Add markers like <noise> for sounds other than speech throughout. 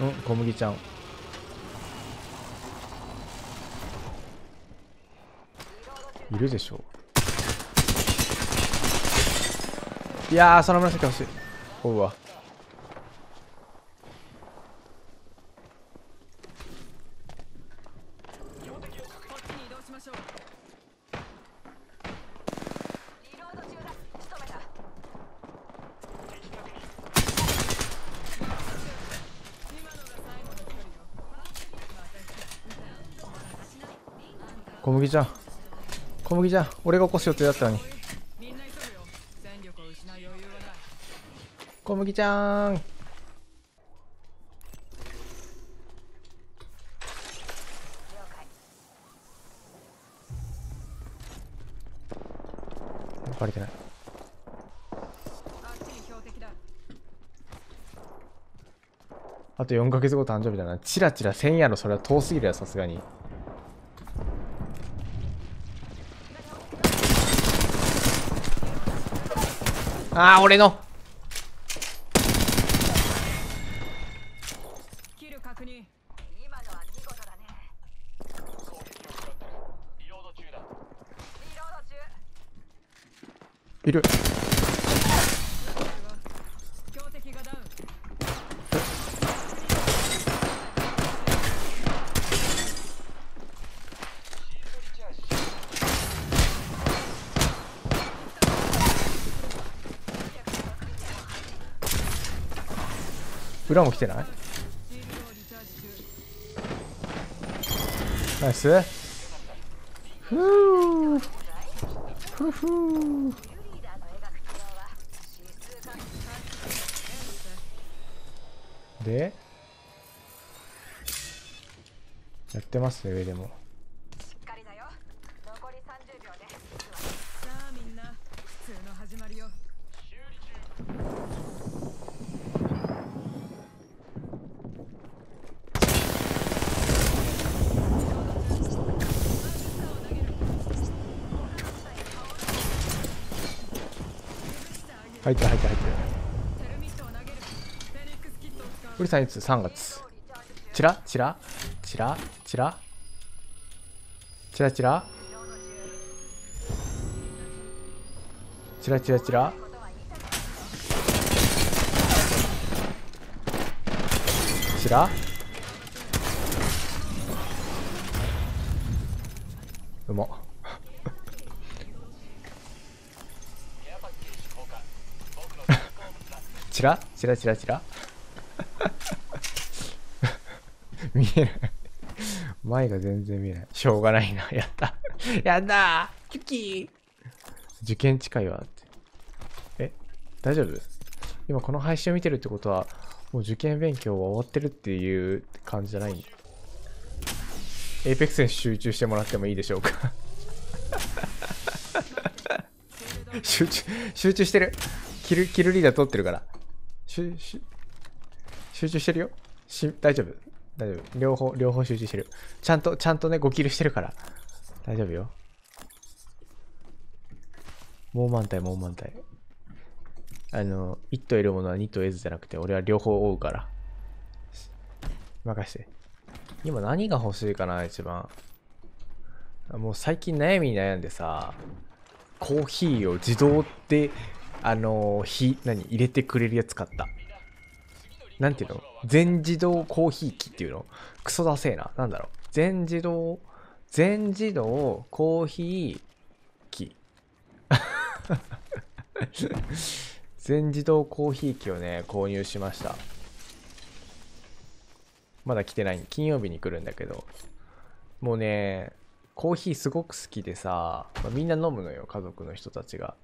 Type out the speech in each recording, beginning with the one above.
うん小麦ちゃん。いるでしょ。いやーその紫欲しい。おうわ。小麦ちゃん。小麦ちゃん俺が起こす予定だったのに。小麦ちゃん。バレてない。あと4ヶ月後誕生日だな。チラチラせんやろそれは遠すぎるやさすがに。ああ俺の。いる強敵がダウン裏も来てない？ナイス。ふうふふうで？やってますね上でも。さあみんな普通の始まりよ。入ってる入ってる入ってる。テルミットを投げる。フェニックスキットを使う。ウリさんいつ。3月チラ？チラ？チラ？チラ？チラ？チラ？チラ？チラ？チラ？チラ？うまっチラチラチラチラ見えない。前が全然見えない。しょうがないな。やった。やったー。キュキー。受験近いわって。え大丈夫？今この配信を見てるってことはもう受験勉強は終わってるっていう感じじゃない？エイペックスに集中してもらってもいいでしょうか？<laughs> 集中集中してる。キルキルリーダー取ってるから。集中してるよ。し大丈夫。大丈夫。両方両方集中してる。ちゃんとちゃんとね5キルしてるから。大丈夫よ。もう満体もう満体あの1と得るものは2と得ずじゃなくて俺は両方追うから。任して。今何が欲しいかな一番。もう最近悩みに悩んでさコーヒーを自動であの火何入れてくれるやつ買ったなんていうの？全自動コーヒー機っていうの？クソだせえな。なんだろう？全自動、全自動コーヒー機。<laughs> 全自動コーヒー機をね、購入しました。まだ来てない。金曜日に来るんだけど。もうね、コーヒーすごく好きでさ、まあみんな飲むのよ、家族の人たちが。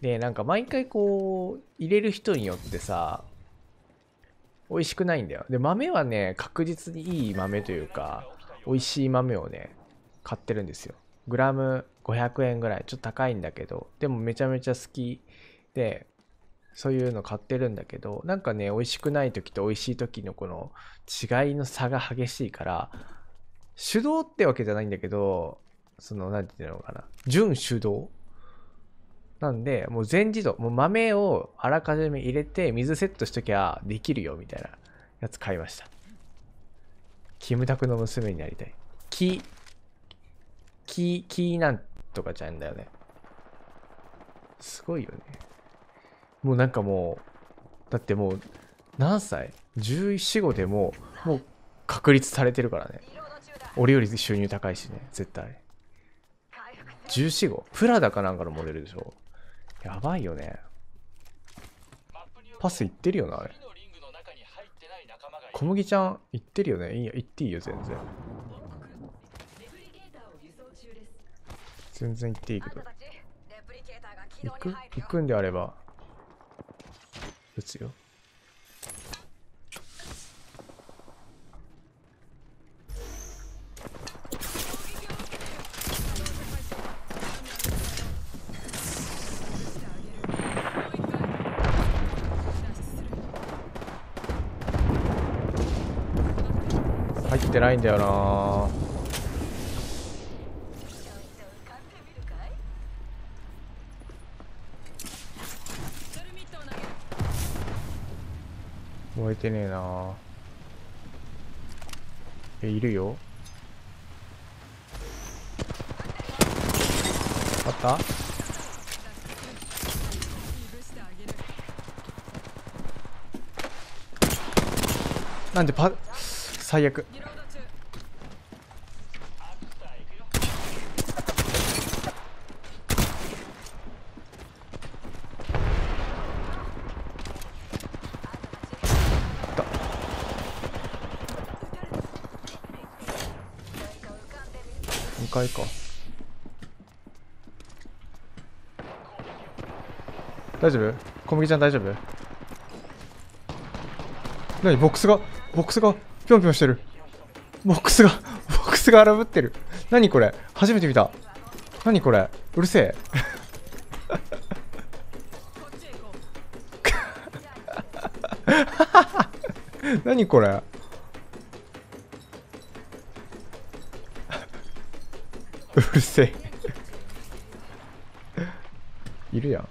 で、なんか毎回こう、入れる人によってさ、美味しくないんだよ。で、豆はね、確実にいい豆というか、美味しい豆をね、買ってるんですよ。グラム500円ぐらい、ちょっと高いんだけど、でもめちゃめちゃ好きで、そういうの買ってるんだけど、なんかね、美味しくない時と美味しい時のこの違いの差が激しいから、手動ってわけじゃないんだけど、その、なんていうのかな、純手動なんで、もう全自動、もう豆をあらかじめ入れて水セットしときゃできるよみたいなやつ買いました。キムタクの娘になりたい。キキキなんとかちゃうんだよね。すごいよね。もうなんかもうだってもう何歳 ?14、5でもうもう確立されてるからね。俺より収入高いしね絶対。14、5プラダかなんかのモデルでしょ。やばいよね。パスいってるよなあれ。小麦ちゃん行ってるよね。いいよ行っていいよ全然。全然行っていいけど。行く？行くんであれば。撃つよ入ってないんだよな。燃えてねえな。えいるよ。あった？なんでパ最悪。2階か。大丈夫？小麦ちゃん大丈夫？何？ボックスがボックスがぴょんぴょんしてる。ボックスが <laughs> ボックスが荒ぶってる。何これ？初めて見た。何これ？うるせえ。こっちへ行こう何これ？<laughs> うるせえ。いるやん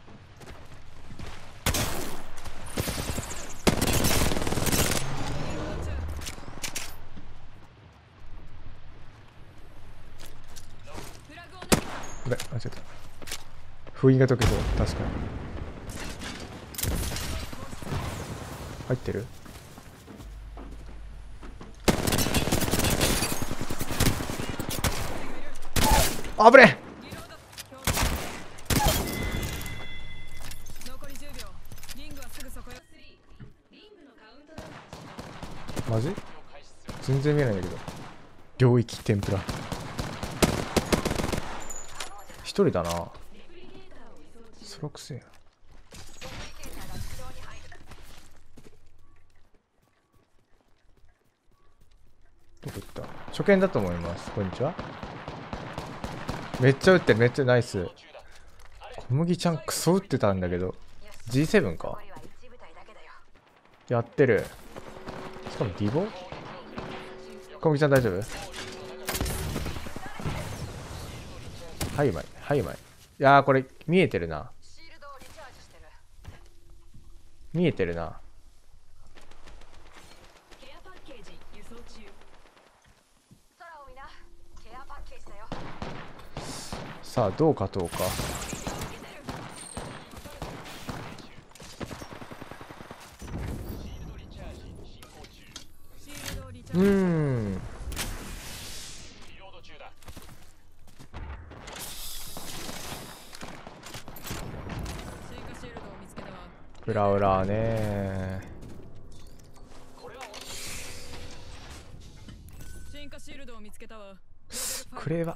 フラグを投げたごめん間違えた。封印が解けそう。確かに。入ってる？あぶねマジ？全然見えないんだけど。領域天ぷら。人だな。そらくせえなどこ行った？初見だと思います。こんにちは。めっちゃ撃ってめっちゃナイス。小麦ちゃんクソ撃ってたんだけど。G7 か。やってる。しかもディボ？小麦ちゃん大丈夫？はいうまい。はいうまいいやーこれ見えてるな。見えてるな。さあどうかどうか。うん追加シールドを見つけたわフラウラーね。進化シールドを見つけたわ。レベル5クレーバー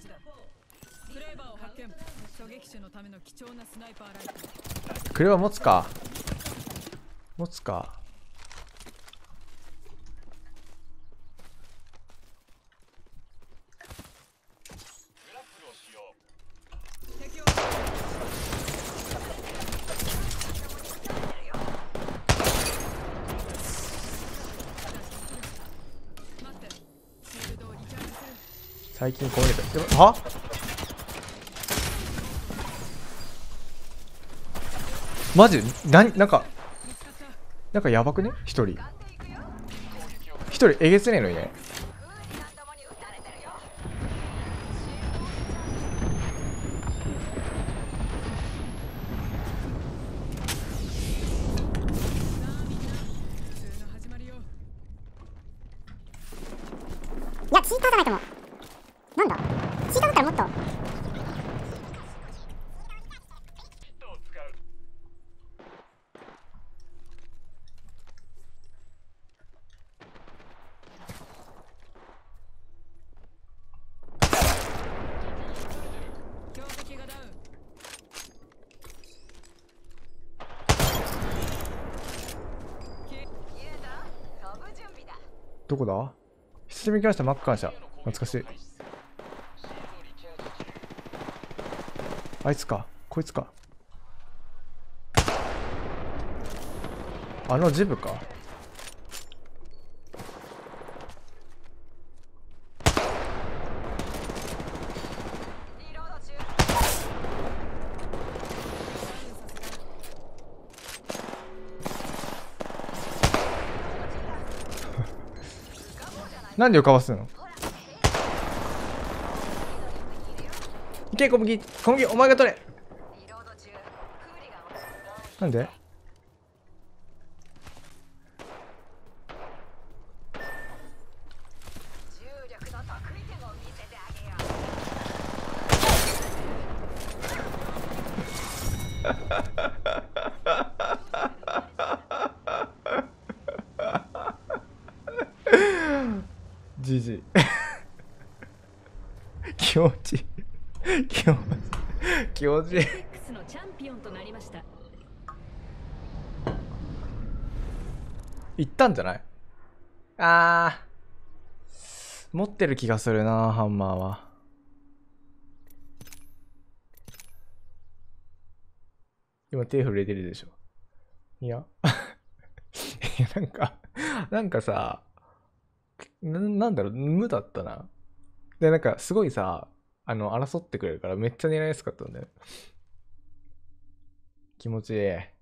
ジだ。フレーバーを発見。狙撃手のための貴重なスナイパーライフルクレーバ持つか持つか敵を待ってシールドをリチャージする最近こういうのでもは？マジ？ななんかなんかやばくね？一人。一人えげつねえのにね。フーリガンどもに撃たれてるよさあみんな普通の始まりよいやチーターじゃないと思うなんだチーターだったらもっと強敵がダウンユーザー飛ぶ準備だどこだ？久しぶりに来ました。マック感謝懐かしい。あいつか。こいつか。あのジブかリロード中なんでよかわすの？いけ小麦。小麦お前が取れ。なんで重力の得意点を見せてあげようじじい気持ちいい気持ち気持ちいい X のチャンピオンとなりました。行ったんじゃない？あー。持ってる気がするなハンマーは。今手震えてるでしょ。いや。<laughs> いやなんかなんかさななんだろう？無だったな。でなんかすごいさあの争ってくれるからめっちゃ狙いやすかったんだよ。気持ちいい。